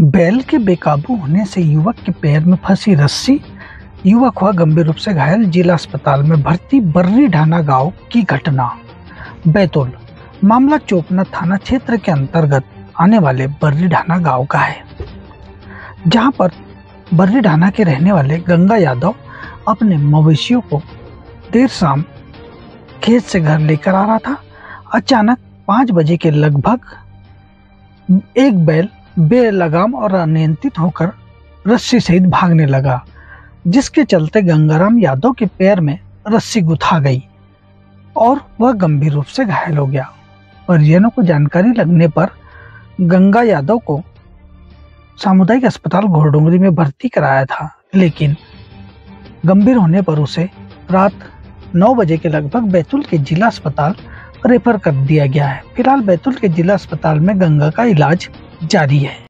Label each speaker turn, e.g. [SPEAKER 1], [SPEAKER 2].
[SPEAKER 1] बैल के बेकाबू होने से युवक के पैर में फंसी रस्सी। युवक हुआ गंभीर रूप से घायल, जिला अस्पताल में भर्ती, बर्री ढाना गाँव की घटना। बैतूल, मामला चोपना थाना क्षेत्र के अंतर्गत आने वाले बर्री ढाना गाँव का है। जहाँ पर बर्री ढाना के रहने वाले गंगा यादव अपने मवेशियों को देर शाम खेत से घर लेकर आ रहा था। अचानक पाँच बजे के लगभग एक बैल बेलगाम और अनियंत्रित होकर रस्सी सहित भागने लगा, जिसके चलते गंगाराम यादव के पैर में रस्सी गुथा गई और वह गंभीर रूप से घायल हो गया। परिजनों को जानकारी लगने पर गंगा यादव को सामुदायिक अस्पताल घोड़डोंगरी में भर्ती कराया था, लेकिन गंभीर होने पर उसे रात नौ बजे के लगभग बैतूल के जिला अस्पताल रेफर कर दिया गया है। फ़िलहाल बैतूल के जिला अस्पताल में गंगा का इलाज जारी है।